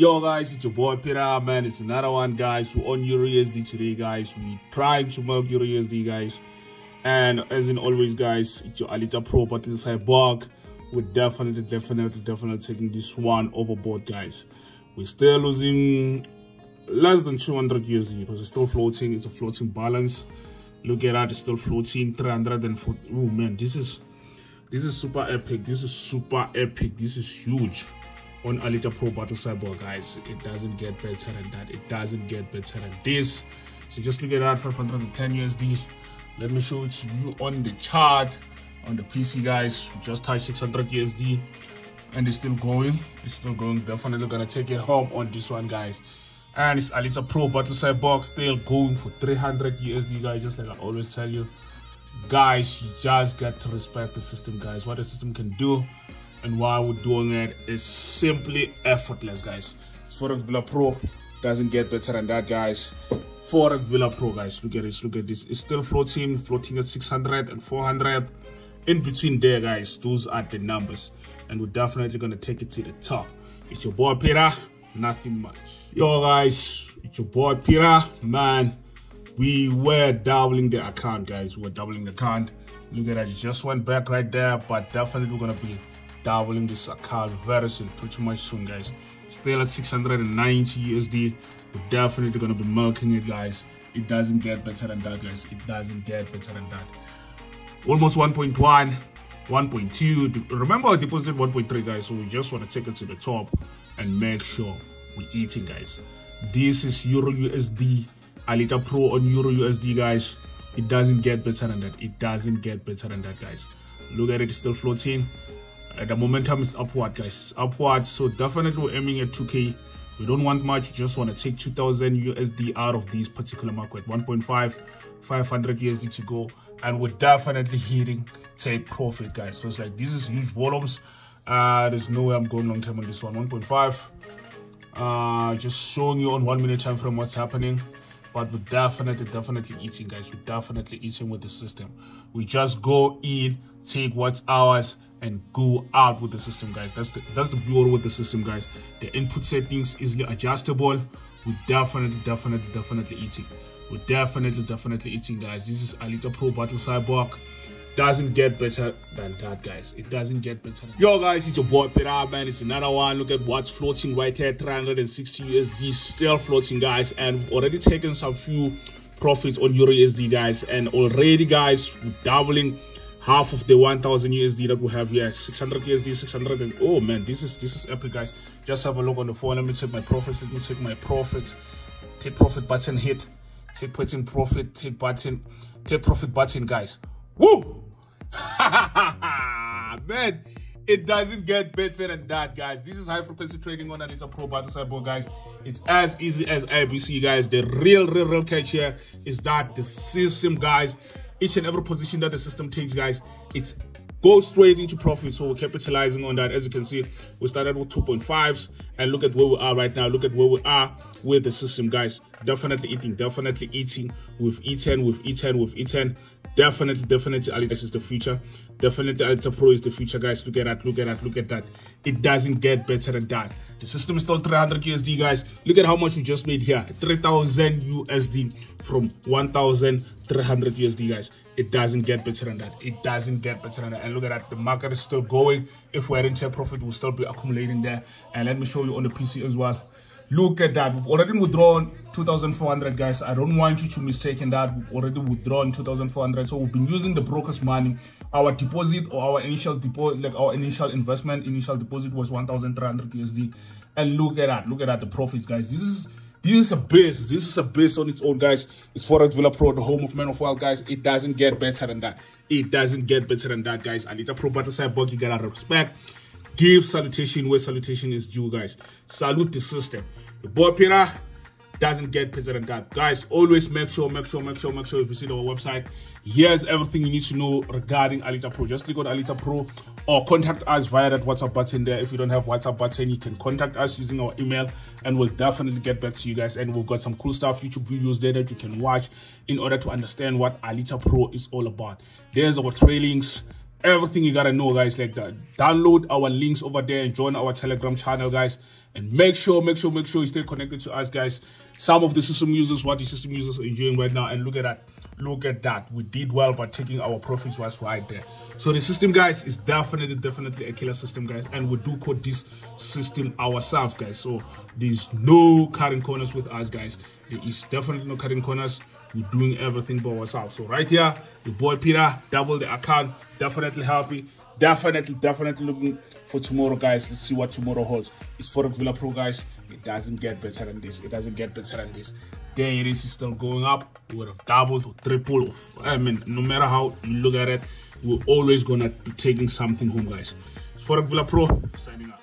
Yo guys, it's your boy Peter, man. It's another one, guys. We're on EuroUSD today, guys. We trying to milk EuroUSD, guys. And as in always, guys, it's your Alita Pro Battle Cyborg. We're definitely, definitely, definitely taking this one overboard, guys. We're still losing less than 200 USD because it's still floating. It's a floating balance. Look at that, it's still floating 340. Oh man, this is this is super epic. This is super epic. This is huge on Alita Pro Battle Cyborg, guys. It doesn't get better than that. It doesn't get better than this. So just look at that 510 USD. Let me show it to you on the chart on the PC, guys. Just touched 600 USD and it's still going. It's still going. Definitely gonna take it home on this one, guys. And it's Alita Pro Battle Cyborg still going for 300 USD, guys. Just like I always tell you, guys, you just got to respect the system, guys. What the system can do and why we're doing it is simply effortless guys. Forex villa pro doesn't get better than that guys. Forex villa pro guys. Look at this look at this. It's still floating floating at 600 and 400 in between there guys those are the numbers. And we're definitely gonna take it to the top. It's your boy peter. Nothing much. Yo guys it's your boy peter. Man we were doubling the account guys. We're doubling the account. Look at that. It just went back right there but definitely we're gonna be doubling this account very soon, pretty much soon, guys. Still at 690 USD. We're definitely gonna be milking it, guys. It doesn't get better than that, guys. It doesn't get better than that. Almost 1.1, 1.2. Remember, I deposited 1.3, guys. So we just want to take it to the top and make sure we're eating, guys. This is Euro USD, Alita Pro on Euro USD, guys. It doesn't get better than that. It doesn't get better than that, guys. Look at it, it's still floating uh, the momentum is upward guys. It's upward so definitely we're aiming at 2k we don't want much just want to take 2000 usd out of this particular market. 1.5 500 usd to go and we're definitely hitting take profit guys. So it's like this is huge volumes. Uh there's no way i'm going long term on this one. 1.5 uh just showing you on one minute time frame what's happening. But we're definitely definitely eating guys. We're definitely eating with the system. We just go in take what's ours and go out with the system guys. That's the that's the viewer with the system guys. The input settings easily adjustable. We definitely definitely definitely eating. We're definitely definitely eating guys. This is alita pro battle cyborg. Doesn't get better than that guys. It doesn't get better yo guys it's your boy Peter man. It's another one. Look at what's floating right here. 360 usd still floating guys and already taken some few profits on euro usd guys. And already guys doubling half of the 1000 USD that we have here 600 USD 600 and oh man this is this is epic guys. Just have a look on the phone. Let me take my profits. Let me take my profits. Take profit button hit. Take button profit take button take profit button guys. Woo! Man it doesn't get better than that guys. This is high frequency trading on Alita Pro Battle Cyborg guys. It's as easy as ABC guys. The real real real catch here is that the system guys each and every position that the system takes, guys, it's go straight into profit. So we're capitalizing on that. As you can see, we started with 2.5s and look at where we are right now. Look at where we are with the system, guys. Definitely eating, definitely eating with E10, with E10, with E10. Definitely, definitely, Alita is the future. Definitely, Alita Pro is the future, guys. Look at that, look at that, look at that. It doesn't get better than that. The system is still 300 USD, guys. Look at how much we just made here. 3,000 USD from 1,300 USD, guys. It doesn't get better than that. It doesn't get better than that. And look at that. The market is still going. If we're in take profit, we'll still be accumulating there. And let me show you on the PC as well. Look at that. We've already withdrawn 2,400, guys. I don't want you to mistake in that. We've already withdrawn 2,400. So we've been using the broker's money. Our deposit or our initial deposit, like our initial investment, initial deposit was 1,300 USD. And look at that. Look at that. The profits, guys. This is this is a base. This is a base on its own, guys. It's Forex Villa Pro, the home of Men of Wealth, guys. It doesn't get better than that. It doesn't get better than that, guys. Alita Pro Battle Cyborg, you gotta respect give salutation where salutation is due, guys. Salute the system. The boy Peter doesn't get better than that. Guys, always make sure, make sure, make sure, make sure if you see our website, here's everything you need to know regarding Alita Pro. Just click on Alita Pro or contact us via that WhatsApp button there. If you don't have WhatsApp button, you can contact us using our email and we'll definitely get back to you guys. And we've got some cool stuff, YouTube videos there that you can watch in order to understand what Alita Pro is all about. There's our trailings everything you gotta know, guys, like that. Download our links over there and join our Telegram channel, guys. And make sure, make sure, make sure you stay connected to us, guys. Some of the system users, what the system users are enjoying right now, and look at that. Look at that. We did well by taking our profits was right there. So the system, guys, is definitely, definitely a killer system, guys. And we do code this system ourselves, guys. So there's no cutting corners with us, guys. There is definitely no cutting corners. We're doing everything by ourselves. So right here, the boy Peter, double the account, definitely happy. Definitely, definitely looking for tomorrow, guys. Let's see what tomorrow holds. It's Forex Villa Pro, guys. It doesn't get better than this. It doesn't get better than this. There it is, it's still going up. We would have doubled or tripled. I mean, no matter how you look at it, we're always gonna be taking something home, guys. It's Forex Villa Pro, signing up.